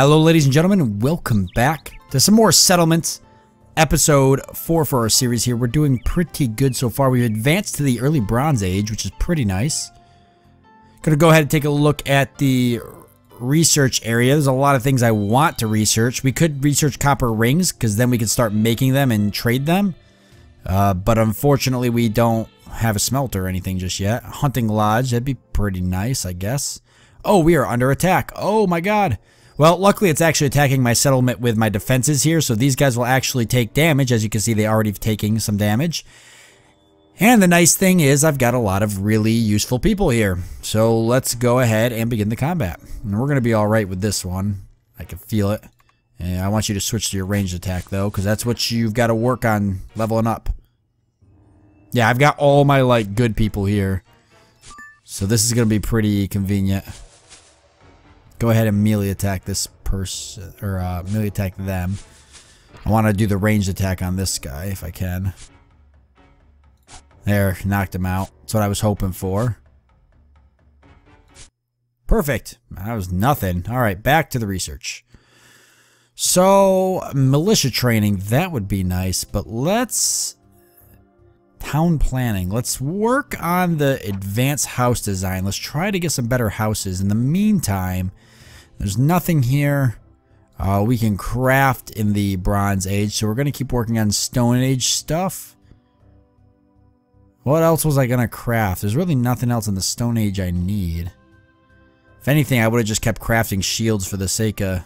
Hello, ladies and gentlemen. Welcome back to some more settlements. Episode 4 for our series here. We're doing pretty good so far. We've advanced to the early Bronze Age, which is pretty nice. Gonna go ahead and take a look at the research area. There's a lot of things I want to research. We could research copper rings, because then we could start making them and trade them. Uh, but unfortunately, we don't have a smelter or anything just yet. Hunting lodge, that'd be pretty nice, I guess. Oh, we are under attack. Oh my god. Well, luckily it's actually attacking my settlement with my defenses here, so these guys will actually take damage. As you can see, they already taking some damage. And the nice thing is I've got a lot of really useful people here. So let's go ahead and begin the combat. And we're going to be alright with this one. I can feel it. And I want you to switch to your ranged attack, though, because that's what you've got to work on leveling up. Yeah, I've got all my, like, good people here. So this is going to be pretty convenient. Go ahead and melee attack this person, or uh, melee attack them. I want to do the ranged attack on this guy if I can. There, knocked him out. That's what I was hoping for. Perfect. That was nothing. All right, back to the research. So, militia training, that would be nice, but let's... Town planning. Let's work on the advanced house design. Let's try to get some better houses. In the meantime, there's nothing here uh, we can craft in the Bronze Age, so we're going to keep working on Stone Age stuff. What else was I going to craft? There's really nothing else in the Stone Age I need. If anything, I would have just kept crafting shields for the sake of...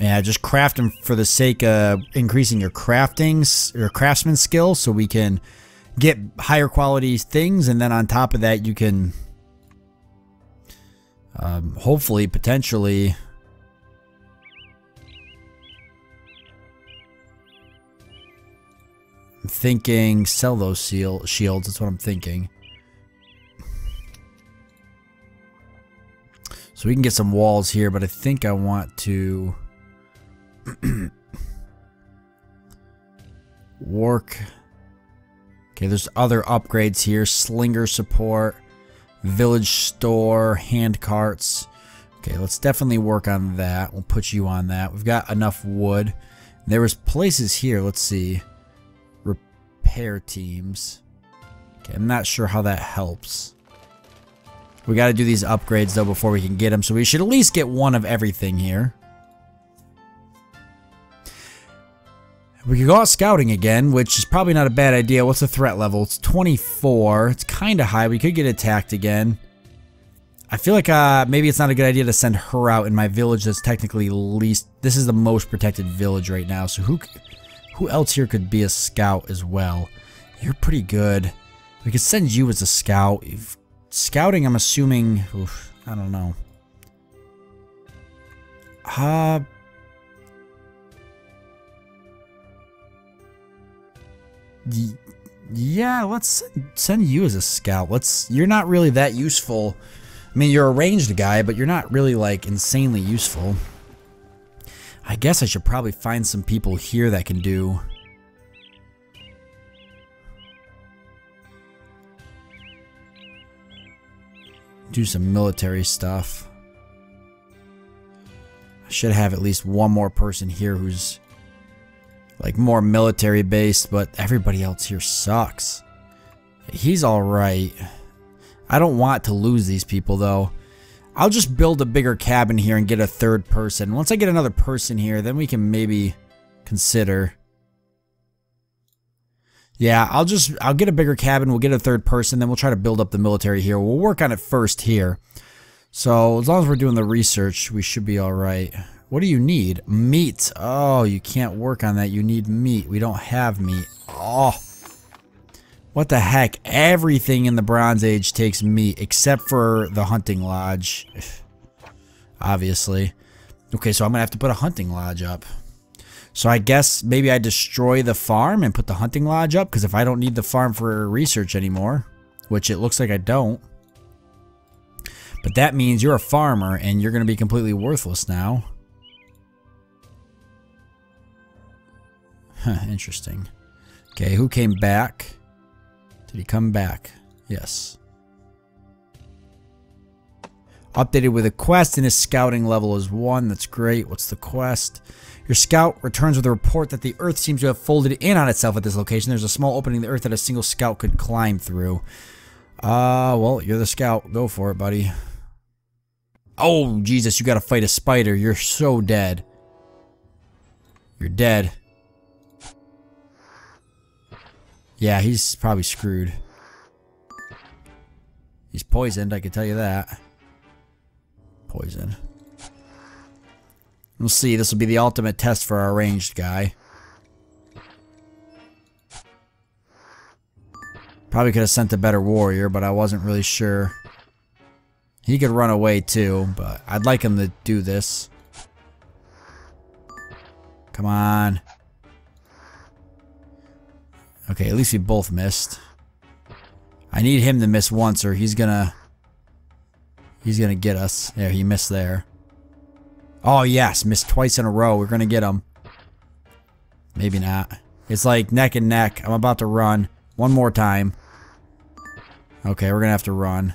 Yeah, just craft them for the sake of increasing your crafting, your craftsman skill, so we can get higher quality things, and then on top of that, you can um, hopefully, potentially. I'm thinking sell those seal shields. That's what I'm thinking. So we can get some walls here, but I think I want to work Okay, there's other upgrades here. Slinger support, village store, hand carts. Okay, let's definitely work on that. We'll put you on that. We've got enough wood. There was places here, let's see. Repair teams. Okay, I'm not sure how that helps. We got to do these upgrades though before we can get them, so we should at least get one of everything here. We could go out scouting again, which is probably not a bad idea. What's the threat level? It's 24. It's kind of high. We could get attacked again. I feel like uh, maybe it's not a good idea to send her out in my village that's technically least... This is the most protected village right now, so who who else here could be a scout as well? You're pretty good. We could send you as a scout. If, scouting, I'm assuming... Oof, I don't know. Uh, yeah, let's send you as a scout. Let's. You're not really that useful. I mean, you're a ranged guy, but you're not really like insanely useful. I guess I should probably find some people here that can do. Do some military stuff. I should have at least one more person here who's like more military based, but everybody else here sucks. He's alright. I don't want to lose these people though. I'll just build a bigger cabin here and get a third person. Once I get another person here, then we can maybe consider. Yeah, I'll just, I'll get a bigger cabin, we'll get a third person, then we'll try to build up the military here. We'll work on it first here. So, as long as we're doing the research, we should be alright. What do you need? Meat. Oh, you can't work on that. You need meat. We don't have meat. Oh. What the heck? Everything in the Bronze Age takes meat except for the hunting lodge. Obviously. Okay, so I'm going to have to put a hunting lodge up. So I guess maybe I destroy the farm and put the hunting lodge up because if I don't need the farm for research anymore, which it looks like I don't. But that means you're a farmer and you're going to be completely worthless now. Huh, interesting. Okay, who came back? Did he come back? Yes. Updated with a quest and his scouting level is 1. That's great. What's the quest? Your scout returns with a report that the earth seems to have folded in on itself at this location. There's a small opening in the earth that a single scout could climb through. Uh, well, you're the scout. Go for it, buddy. Oh, Jesus, you gotta fight a spider. You're so dead. You're dead. Yeah, he's probably screwed. He's poisoned, I can tell you that. Poison. We'll see. This will be the ultimate test for our ranged guy. Probably could have sent a better warrior, but I wasn't really sure. He could run away too, but I'd like him to do this. Come on. Okay, at least we both missed. I need him to miss once or he's gonna... He's gonna get us. There, he missed there. Oh, yes. Missed twice in a row. We're to get him. Maybe not. It's like neck and neck. I'm about to run. One more time. Okay, we're to have to run.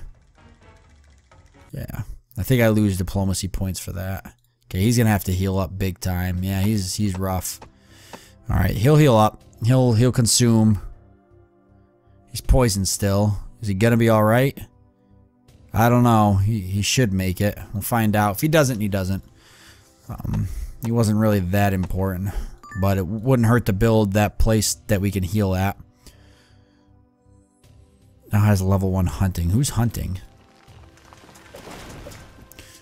Yeah. I think I lose diplomacy points for that. Okay, he's to have to heal up big time. Yeah, he's he's rough. All right, he'll heal up. He'll he'll consume. He's poisoned still. Is he to be all right? I don't know. He, he should make it. We'll find out. If he doesn't, he doesn't. Um, he wasn't really that important, but it wouldn't hurt to build that place that we can heal at. Now has level 1 hunting. Who's hunting?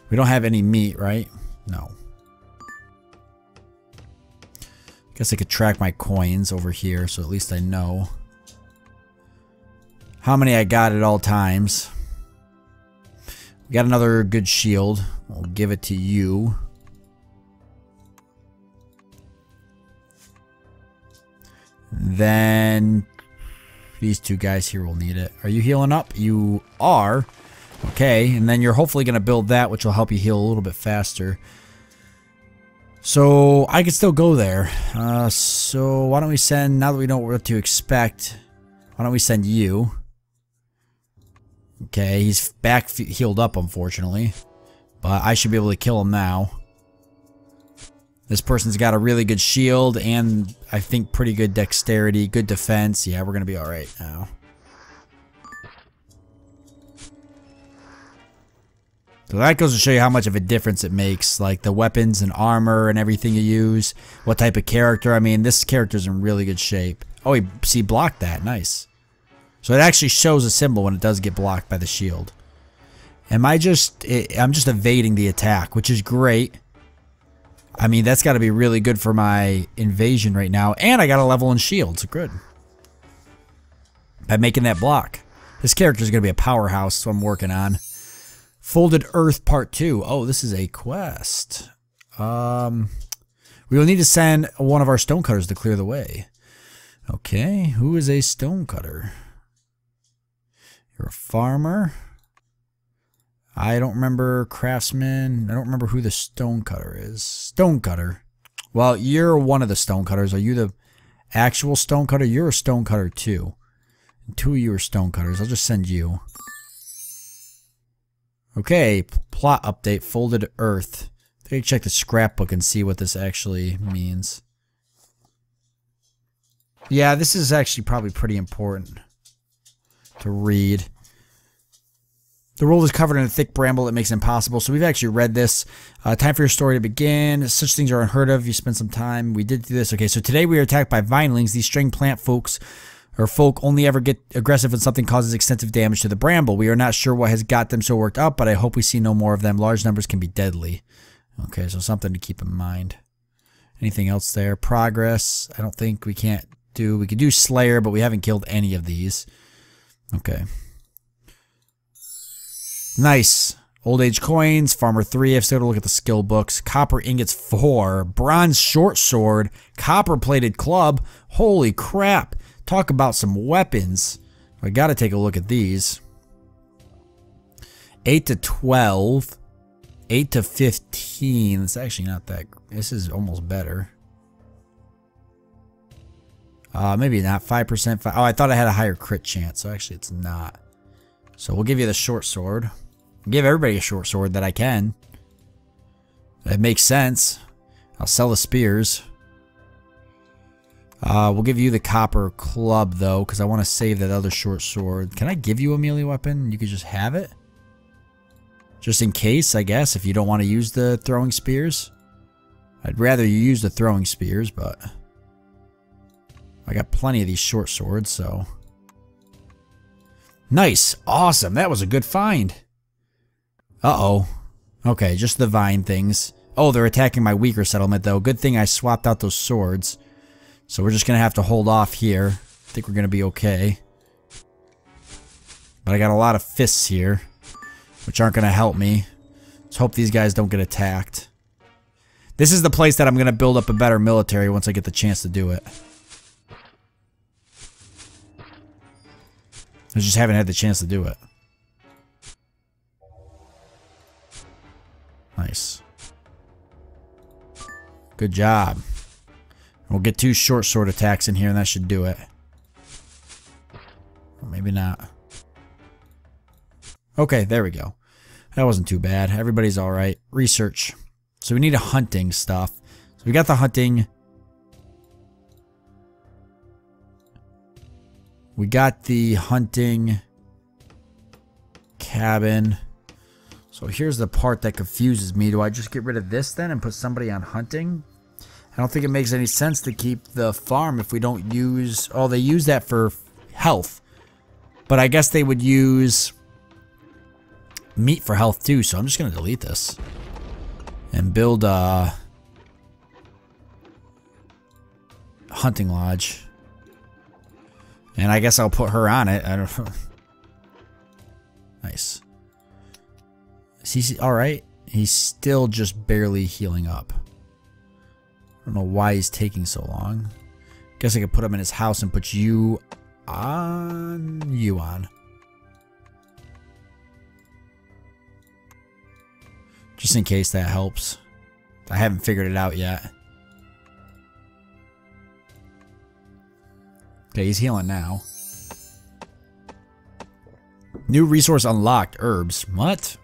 We don't have any meat, right? No. Guess I could track my coins over here, so at least I know how many I got at all times. We got another good shield. We'll give it to you. Then these two guys here will need it. Are you healing up? You are. Okay, and then you're hopefully going to build that, which will help you heal a little bit faster. So, I could still go there. Uh, so, why don't we send, now that we know what to expect, why don't we send you? Okay, he's back healed up, unfortunately. But I should be able to kill him now. This person's got a really good shield and I think pretty good dexterity, good defense. Yeah, we're going to be alright now. So that goes to show you how much of a difference it makes, like the weapons and armor and everything you use, what type of character. I mean, this character's in really good shape. Oh, he see blocked that. Nice. So it actually shows a symbol when it does get blocked by the shield. Am I just... Eh, I'm just evading the attack, which is great. I mean, that's got to be really good for my invasion right now. And I got a level in shields. Good. By making that block. This character is going to be a powerhouse, so I'm working on. Folded Earth Part 2. Oh, this is a quest. Um, we will need to send one of our stonecutters to clear the way. Okay, who is a stonecutter? You're a farmer. I don't remember craftsman. I don't remember who the stonecutter is. Stonecutter. Well, you're one of the stonecutters. Are you the actual stonecutter? You're a stonecutter too. two of you are stonecutters. I'll just send you. Okay, plot update, folded earth. I think check the scrapbook and see what this actually means. Yeah, this is actually probably pretty important to read. The world is covered in a thick bramble that makes it impossible. So we've actually read this. Uh, time for your story to begin. Such things are unheard of. You spend some time. We did do this. Okay, so today we are attacked by vinelings. These string plant folks or folk only ever get aggressive when something causes extensive damage to the bramble. We are not sure what has got them so worked up, but I hope we see no more of them. Large numbers can be deadly. Okay, so something to keep in mind. Anything else there? Progress. I don't think we can't do. We could do Slayer, but we haven't killed any of these. Okay. Nice. Old age coins, farmer 3, I've still to look at the skill books. Copper ingots 4, bronze short sword, copper plated club. Holy crap. Talk about some weapons. I gotta take a look at these. 8 to 12. 8 to 15. It's actually not that. This is almost better. Uh, maybe not. 5%. 5, oh, I thought I had a higher crit chance. So actually it's not. So we'll give you the short sword. Give everybody a short sword that I can. That makes sense. I'll sell the spears. Uh, we'll give you the copper club, though, because I want to save that other short sword. Can I give you a melee weapon? You could just have it? Just in case, I guess, if you don't want to use the throwing spears. I'd rather you use the throwing spears, but... I got plenty of these short swords, so... Nice. Awesome. That was a good find. Uh-oh. Okay, just the vine things. Oh, they're attacking my weaker settlement, though. Good thing I swapped out those swords. So we're just going to have to hold off here. I think we're going to be okay. But I got a lot of fists here, which aren't going to help me. Let's hope these guys don't get attacked. This is the place that I'm going to build up a better military once I get the chance to do it. I just haven't had the chance to do it. Nice. Good job. We'll get two short sword attacks in here and that should do it. Or maybe not. Okay, there we go. That wasn't too bad. Everybody's alright. Research. So we need a hunting stuff. So we got the hunting. We got the hunting cabin. So here's the part that confuses me. Do I just get rid of this then and put somebody on hunting? I don't think it makes any sense to keep the farm if we don't use... Oh, they use that for health. But I guess they would use meat for health too, so I'm just going to delete this. And build a hunting lodge. And I guess I'll put her on it. I don't know. nice. Is he alright? He's still just barely healing up. I don't know why he's taking so long. Guess I could put him in his house and put you on you on. Just in case that helps. I haven't figured it out yet. Okay, he's healing now. New resource unlocked. Herbs. What?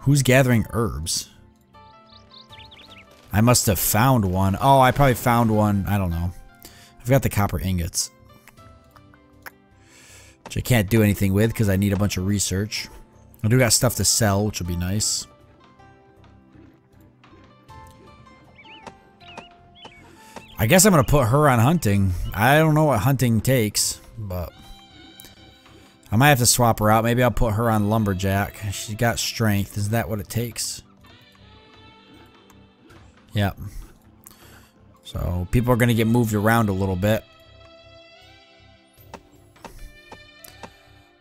Who's gathering herbs? I must have found one. Oh, I probably found one. I don't know. I've got the copper ingots. Which I can't do anything with because I need a bunch of research. I do got stuff to sell, which will be nice. I guess I'm going to put her on hunting. I don't know what hunting takes, but... I might have to swap her out. Maybe I'll put her on lumberjack. She's got strength. Is that what it takes? Yep. So people are going to get moved around a little bit.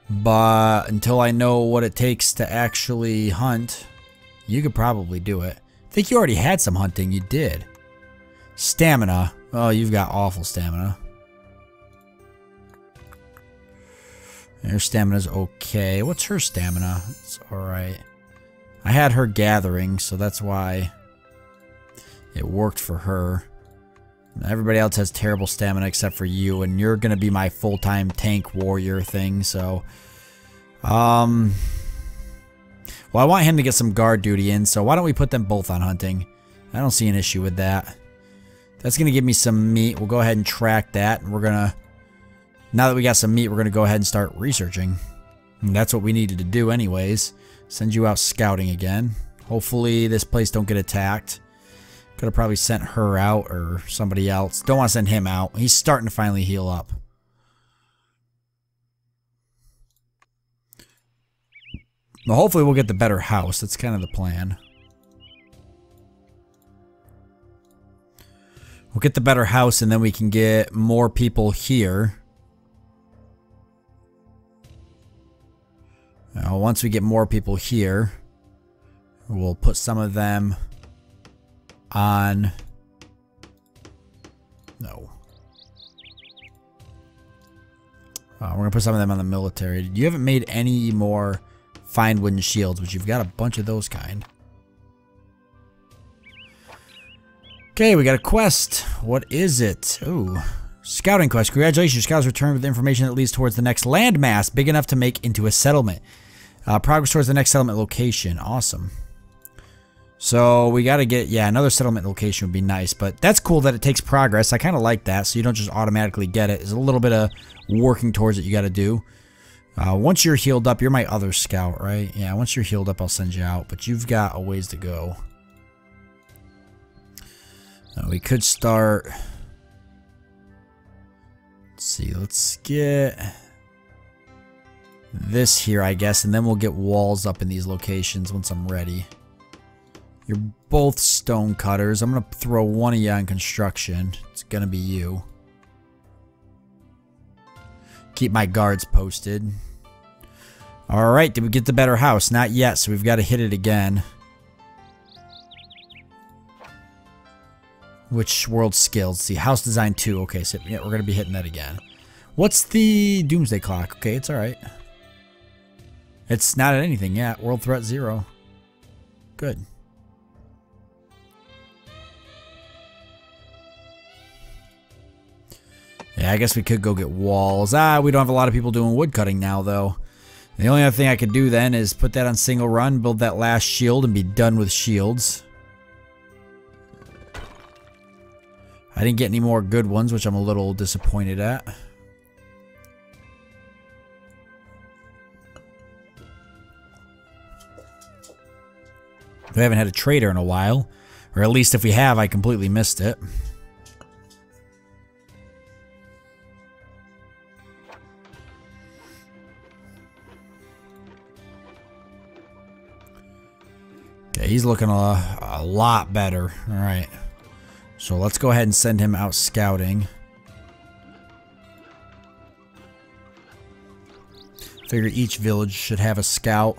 But until I know what it takes to actually hunt, you could probably do it. I think you already had some hunting. You did. Stamina. Oh, you've got awful stamina. Her stamina's okay. What's her stamina? It's alright. I had her gathering, so that's why it worked for her. Everybody else has terrible stamina except for you, and you're going to be my full-time tank warrior thing, so... Um... Well, I want him to get some guard duty in, so why don't we put them both on hunting? I don't see an issue with that. That's going to give me some meat. We'll go ahead and track that, and we're to... Now that we got some meat, we're going to go ahead and start researching. And that's what we needed to do anyways. Send you out scouting again. Hopefully this place don't get attacked. Could have probably sent her out or somebody else. Don't want to send him out. He's starting to finally heal up. Well, hopefully we'll get the better house. That's kind of the plan. We'll get the better house and then we can get more people here. Now, once we get more people here, we'll put some of them on... No. Uh, we're going to put some of them on the military. You haven't made any more fine wooden shields, but you've got a bunch of those kind. Okay, we got a quest. What is it? Ooh. Scouting quest. Congratulations, your scouts returned with information that leads towards the next landmass, big enough to make into a settlement. Uh, progress towards the next settlement location. Awesome. So we got to get, yeah, another settlement location would be nice. But that's cool that it takes progress. I kind of like that. So you don't just automatically get it. There's a little bit of working towards it you got to do. Uh, once you're healed up, you're my other scout, right? Yeah, once you're healed up, I'll send you out. But you've got a ways to go. Uh, we could start... Let's see, let's get this here, I guess, and then we'll get walls up in these locations once I'm ready. You're both stone cutters. I'm to throw one of you on construction. It's to be you. Keep my guards posted. Alright, did we get the better house? Not yet, so we've got to hit it again. Which world skills? See, house design 2. Okay, so yeah, we're to be hitting that again. What's the doomsday clock? Okay, it's alright. It's not at anything yet. World threat 0. Good. Yeah, I guess we could go get walls. Ah, we don't have a lot of people doing wood cutting now, though. The only other thing I could do then is put that on single run, build that last shield, and be done with shields. I didn't get any more good ones, which I'm a little disappointed at. We haven't had a trader in a while. Or at least if we have, I completely missed it. Okay, he's looking a, a lot better. Alright. So let's go ahead and send him out scouting. Figure each village should have a scout.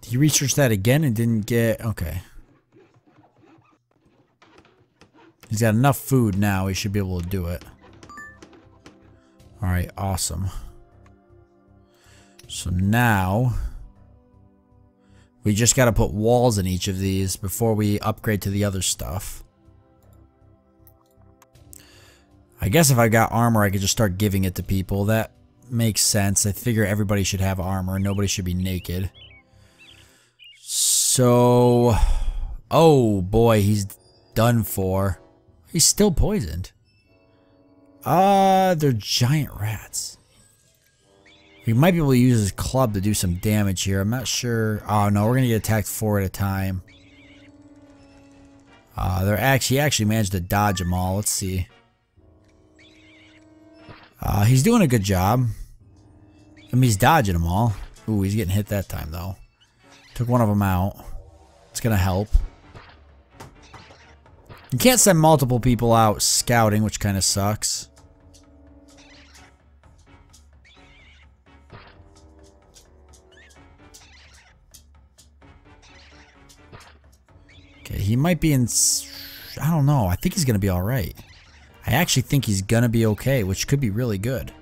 Did you research that again and didn't get... Okay. He's got enough food now, he should be able to do it. Alright, awesome. So now... We just gotta put walls in each of these before we upgrade to the other stuff. I guess if I got armor, I could just start giving it to people. That makes sense. I figure everybody should have armor. Nobody should be naked. So... Oh, boy, he's done for. He's still poisoned. Uh, they're giant rats. We might be able to use his club to do some damage here. I'm not sure. Oh, no, we're going to get attacked four at a time. Uh, they're actually, actually managed to dodge them all. Let's see. Uh, he's doing a good job. I mean, he's dodging them all. Ooh, he's getting hit that time, though. Took one of them out. It's going to help. You can't send multiple people out scouting, which kind of sucks. Okay, he might be in... I don't know. I think he's going to be alright. I actually think he's going to be okay, which could be really good.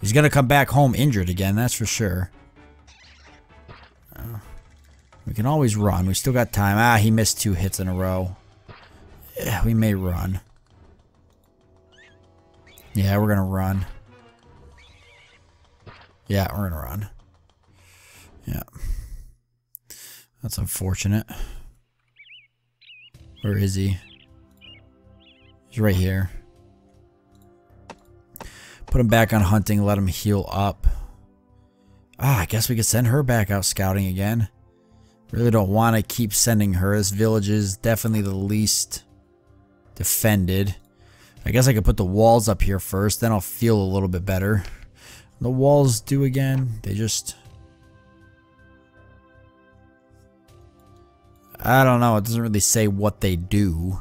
He's going to come back home injured again, that's for sure. Uh, we can always run. We still got time. Ah, he missed two hits in a row. Yeah, we may run. Yeah, we're going to run. Yeah, we're going to run. Yeah. That's unfortunate. Where is he? He's right here. Put him back on hunting, let him heal up. Ah, I guess we could send her back out scouting again. Really don't want to keep sending her. This village is definitely the least defended. I guess I could put the walls up here first, then I'll feel a little bit better. The walls do again, they just I don't know. It doesn't really say what they do.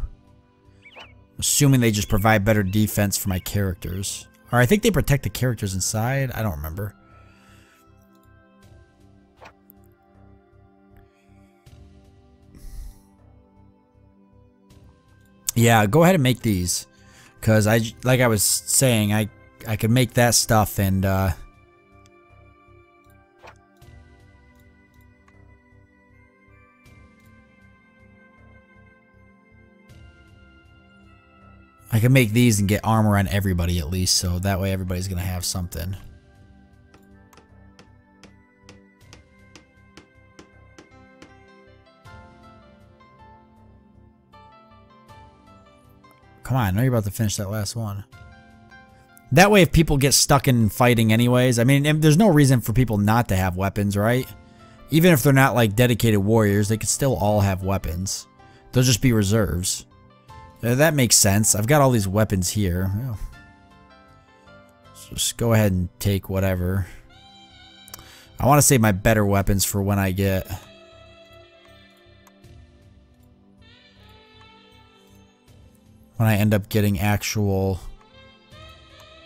Assuming they just provide better defense for my characters. Or I think they protect the characters inside. I don't remember. Yeah, go ahead and make these. Because I, like I was saying, I, I could make that stuff and, uh, can make these and get armor on everybody at least, so that way everybody's going to have something. Come on, I know you're about to finish that last one. That way, if people get stuck in fighting anyways, I mean, there's no reason for people not to have weapons, right? Even if they're not, like, dedicated warriors, they could still all have weapons. They'll just be reserves. Uh, that makes sense. I've got all these weapons here. Just go ahead and take whatever. I want to save my better weapons for when I get... When I end up getting actual...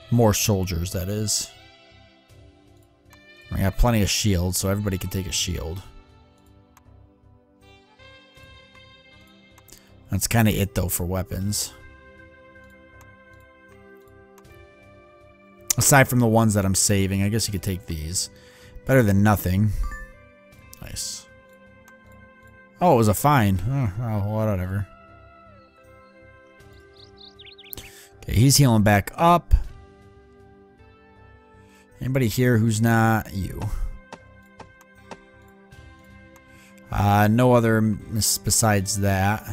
More soldiers, that is. I got plenty of shields, so everybody can take a shield. That's kind of it, though, for weapons. Aside from the ones that I'm saving, I guess you could take these. Better than nothing. Nice. Oh, it was a fine. Oh, oh whatever. Okay, he's healing back up. Anybody here who's not you? Uh, no other besides that.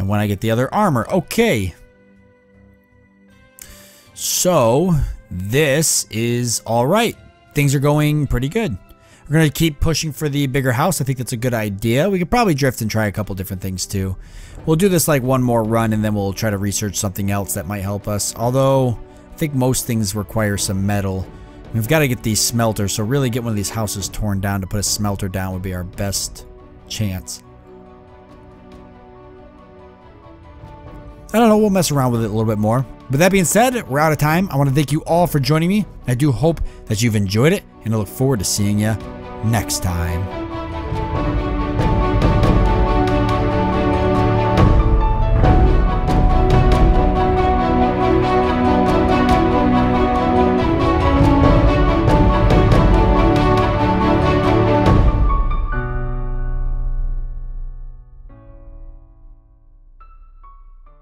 And when I get the other armor. Okay. So, this is alright. Things are going pretty good. We're going to keep pushing for the bigger house. I think that's a good idea. We could probably drift and try a couple different things too. We'll do this like one more run and then we'll try to research something else that might help us. Although, I think most things require some metal. We've got to get these smelters, so really get one of these houses torn down to put a smelter down would be our best chance. I don't know, we'll mess around with it a little bit more. But that being said, we're out of time. I want to thank you all for joining me. I do hope that you've enjoyed it, and I look forward to seeing you next time.